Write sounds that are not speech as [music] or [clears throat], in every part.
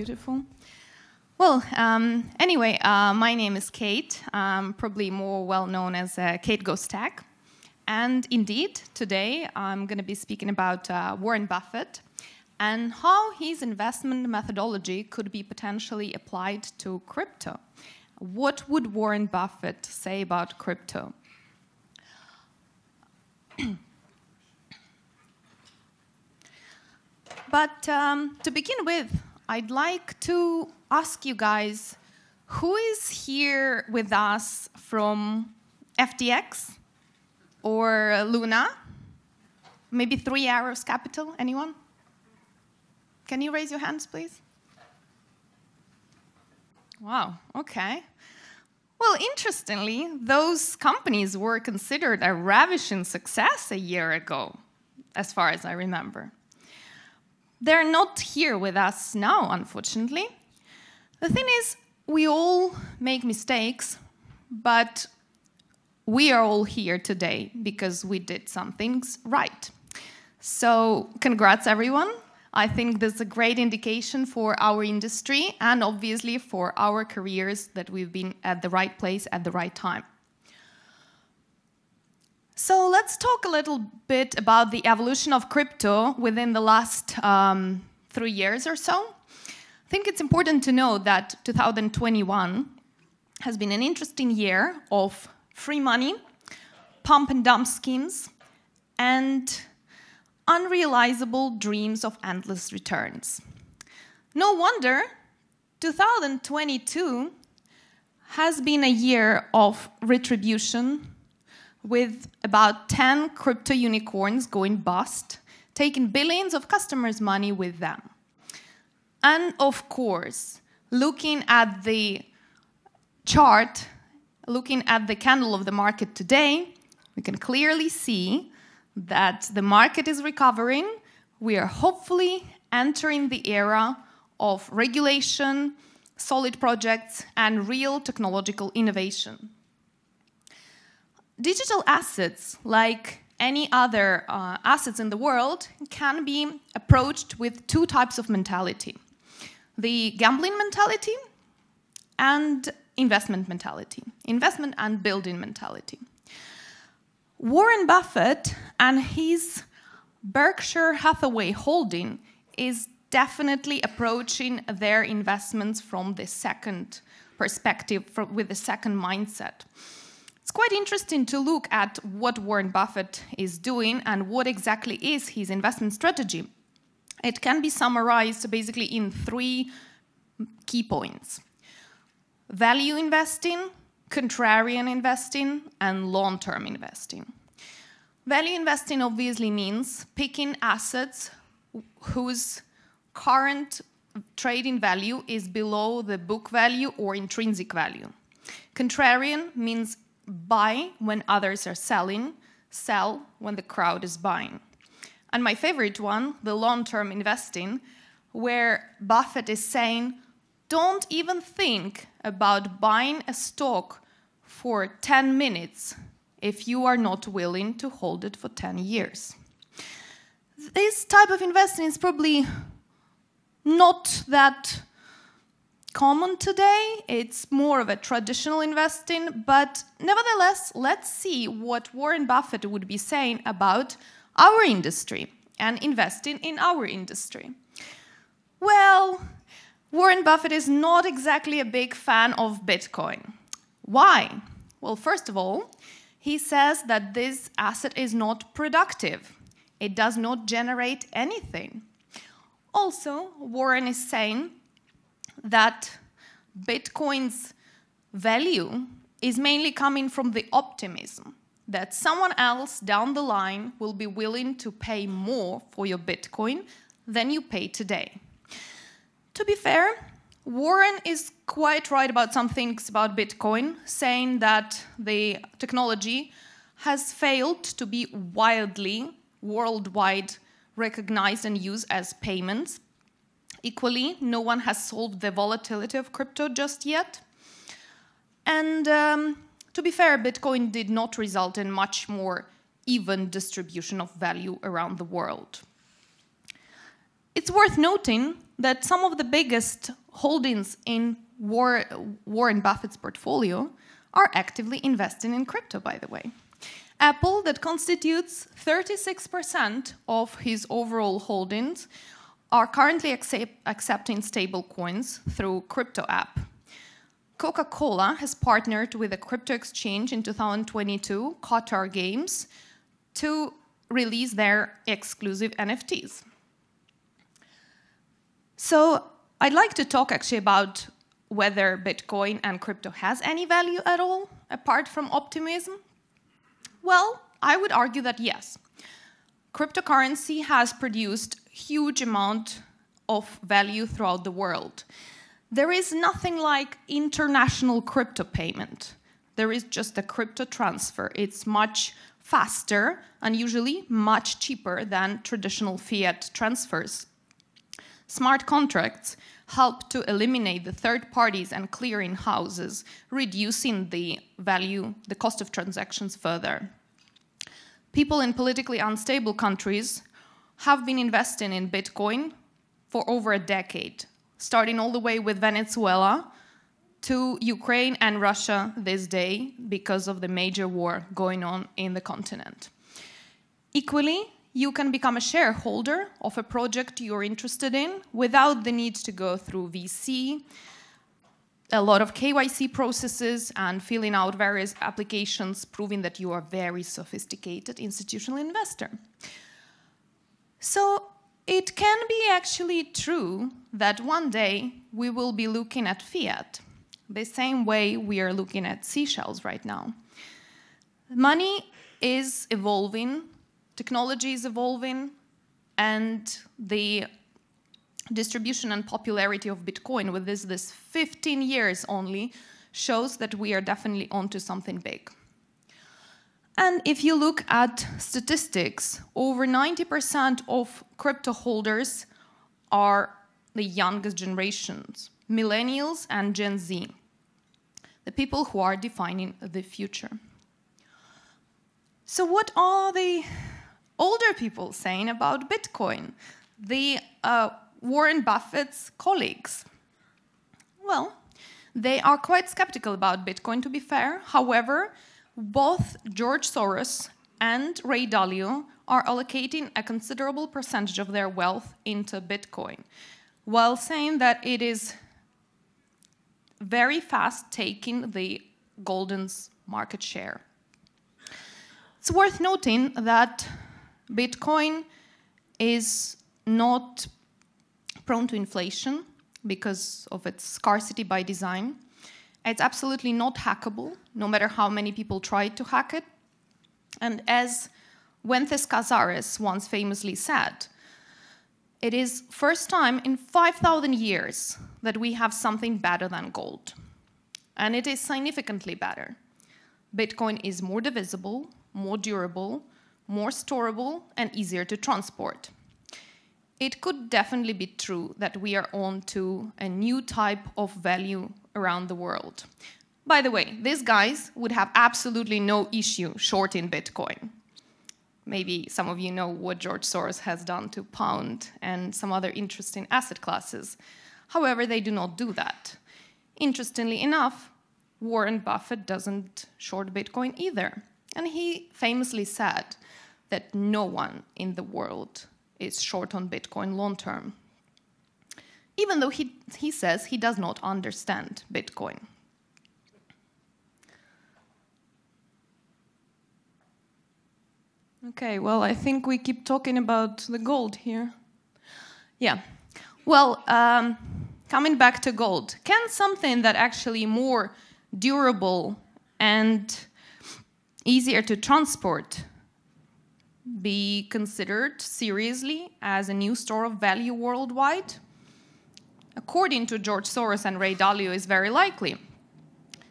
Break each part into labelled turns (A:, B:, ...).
A: beautiful. Well, um, anyway, uh, my name is Kate, um, probably more well known as uh, Kate Goes Tech. And indeed, today I'm going to be speaking about uh, Warren Buffett and how his investment methodology could be potentially applied to crypto. What would Warren Buffett say about crypto? [clears throat] but um, to begin with, I'd like to ask you guys who is here with us from FTX or Luna? Maybe Three Arrows Capital? Anyone? Can you raise your hands, please? Wow, okay. Well, interestingly, those companies were considered a ravishing success a year ago, as far as I remember. They're not here with us now, unfortunately. The thing is, we all make mistakes, but we are all here today because we did some things right. So, congrats, everyone. I think this is a great indication for our industry and obviously for our careers that we've been at the right place at the right time. So let's talk a little bit about the evolution of crypto within the last um, three years or so. I think it's important to know that 2021 has been an interesting year of free money, pump and dump schemes, and unrealizable dreams of endless returns. No wonder 2022 has been a year of retribution with about 10 crypto unicorns going bust, taking billions of customers' money with them. And of course, looking at the chart, looking at the candle of the market today, we can clearly see that the market is recovering. We are hopefully entering the era of regulation, solid projects, and real technological innovation. Digital assets, like any other uh, assets in the world, can be approached with two types of mentality the gambling mentality and investment mentality, investment and building mentality. Warren Buffett and his Berkshire Hathaway holding is definitely approaching their investments from the second perspective, from, with the second mindset. It's quite interesting to look at what Warren Buffett is doing and what exactly is his investment strategy. It can be summarized basically in three key points value investing, contrarian investing, and long term investing. Value investing obviously means picking assets whose current trading value is below the book value or intrinsic value. Contrarian means buy when others are selling, sell when the crowd is buying. And my favorite one, the long term investing, where Buffett is saying, don't even think about buying a stock for 10 minutes if you are not willing to hold it for 10 years. This type of investing is probably not that common today. It's more of a traditional investing, but nevertheless, let's see what Warren Buffett would be saying about our industry and investing in our industry. Well, Warren Buffett is not exactly a big fan of Bitcoin. Why? Well, first of all, he says that this asset is not productive. It does not generate anything. Also, Warren is saying that Bitcoin's value is mainly coming from the optimism that someone else down the line will be willing to pay more for your Bitcoin than you pay today. To be fair, Warren is quite right about some things about Bitcoin, saying that the technology has failed to be widely, worldwide recognized and used as payments. Equally, no one has solved the volatility of crypto just yet. And um, to be fair, Bitcoin did not result in much more even distribution of value around the world. It's worth noting that some of the biggest holdings in Warren Buffett's portfolio are actively investing in crypto, by the way. Apple, that constitutes 36% of his overall holdings, are currently accept, accepting stable coins through crypto app. Coca-Cola has partnered with a crypto exchange in 2022, Qatar Games, to release their exclusive NFTs. So I'd like to talk actually about whether Bitcoin and crypto has any value at all, apart from optimism. Well, I would argue that yes. Cryptocurrency has produced huge amount of value throughout the world. There is nothing like international crypto payment. There is just a crypto transfer. It's much faster and usually much cheaper than traditional fiat transfers. Smart contracts help to eliminate the third parties and clearing houses, reducing the value, the cost of transactions further. People in politically unstable countries have been investing in Bitcoin for over a decade, starting all the way with Venezuela to Ukraine and Russia this day because of the major war going on in the continent. Equally, you can become a shareholder of a project you're interested in without the need to go through VC, a lot of KYC processes, and filling out various applications proving that you are a very sophisticated institutional investor. So it can be actually true that one day we will be looking at fiat the same way we are looking at seashells right now. Money is evolving technology is evolving, and the distribution and popularity of Bitcoin with this, this 15 years only shows that we are definitely onto something big. And if you look at statistics, over 90% of crypto holders are the youngest generations, millennials and Gen Z, the people who are defining the future. So, what are the older people saying about Bitcoin, the uh, Warren Buffett's colleagues? Well, they are quite skeptical about Bitcoin, to be fair. However, both George Soros and Ray Dalio are allocating a considerable percentage of their wealth into Bitcoin, while saying that it is very fast taking the golden's market share. It's worth noting that Bitcoin is not prone to inflation because of its scarcity by design. It's absolutely not hackable, no matter how many people try to hack it. And as Wences Casares once famously said, it is first time in 5,000 years that we have something better than gold. And it is significantly better. Bitcoin is more divisible, more durable, more storable, and easier to transport. It could definitely be true that we are on to a new type of value around the world. By the way, these guys would have absolutely no issue shorting Bitcoin. Maybe some of you know what George Soros has done to pound and some other interesting asset classes. However, they do not do that. Interestingly enough, Warren Buffett doesn't short Bitcoin either. And he famously said that no one in the world is short on Bitcoin long term, even though he, he says he does not understand Bitcoin. Okay, well, I think we keep talking about the gold here. Yeah. Well, um, coming back to gold, can something that actually more durable and easier to transport be considered seriously as a new store of value worldwide? According to George Soros and Ray Dalio, is very likely.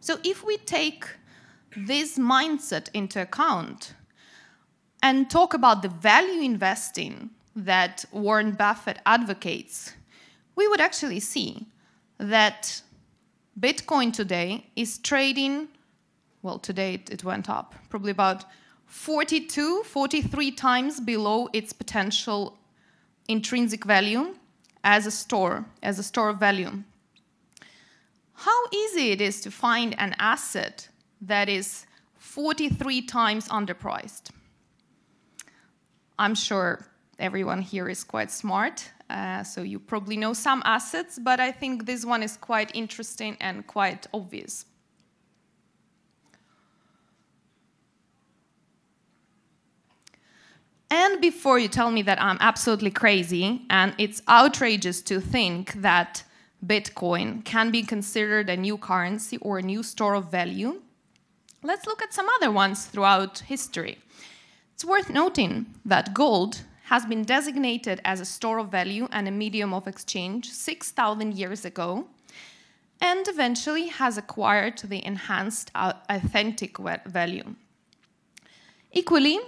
A: So if we take this mindset into account and talk about the value investing that Warren Buffett advocates, we would actually see that Bitcoin today is trading, well, today it, it went up, probably about 42, 43 times below its potential intrinsic value. as a store, as a store of value. How easy it is to find an asset that is 43 times underpriced. I'm sure everyone here is quite smart, uh, so you probably know some assets, but I think this one is quite interesting and quite obvious. And before you tell me that I'm absolutely crazy and it's outrageous to think that Bitcoin can be considered a new currency or a new store of value, let's look at some other ones throughout history. It's worth noting that gold has been designated as a store of value and a medium of exchange 6,000 years ago and eventually has acquired the enhanced authentic value. Equally,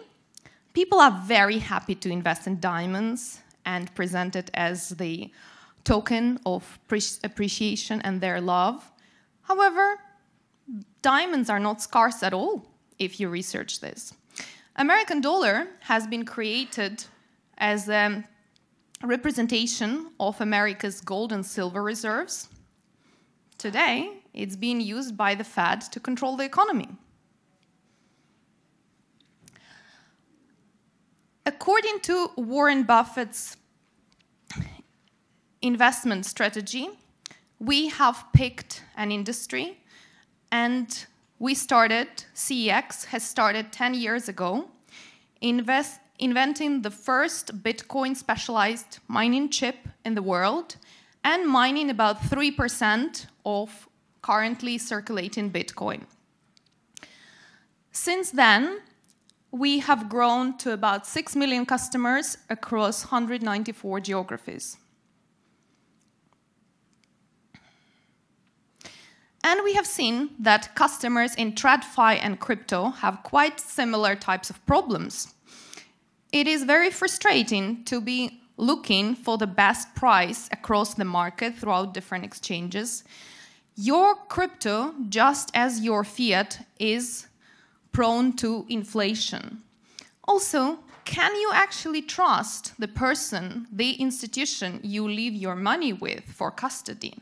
A: People are very happy to invest in diamonds and present it as the token of appreciation and their love. However, diamonds are not scarce at all if you research this. American dollar has been created as a representation of America's gold and silver reserves. Today, it's being used by the Fed to control the economy. According to Warren Buffett's investment strategy, we have picked an industry and we started, CEX has started 10 years ago, invest, inventing the first Bitcoin specialized mining chip in the world and mining about 3% of currently circulating Bitcoin. Since then, we have grown to about 6 million customers across 194 geographies. And we have seen that customers in TradFi and crypto have quite similar types of problems. It is very frustrating to be looking for the best price across the market throughout different exchanges. Your crypto, just as your fiat, is prone to inflation. Also, can you actually trust the person, the institution you leave your money with for custody?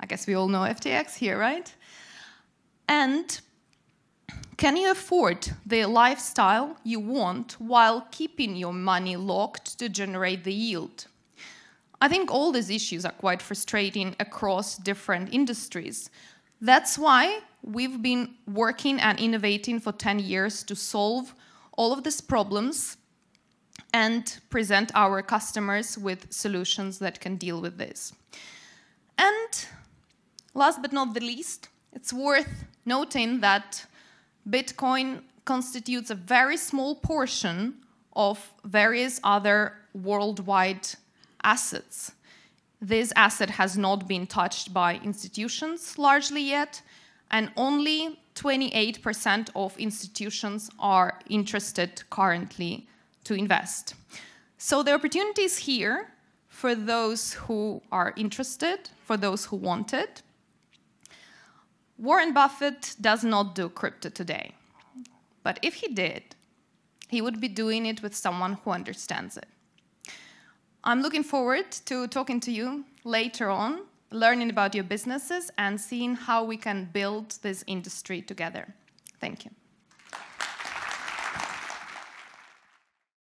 A: I guess we all know FTX here, right? And can you afford the lifestyle you want while keeping your money locked to generate the yield? I think all these issues are quite frustrating across different industries. That's why we've been working and innovating for 10 years to solve all of these problems and present our customers with solutions that can deal with this. And last but not the least, it's worth noting that Bitcoin constitutes a very small portion of various other worldwide assets. This asset has not been touched by institutions largely yet, and only 28% of institutions are interested currently to invest. So the opportunity is here for those who are interested, for those who want it. Warren Buffett does not do crypto today. But if he did, he would be doing it with someone who understands it. I'm looking forward to talking to you later on, learning about your businesses and seeing how we can build this industry together. Thank you.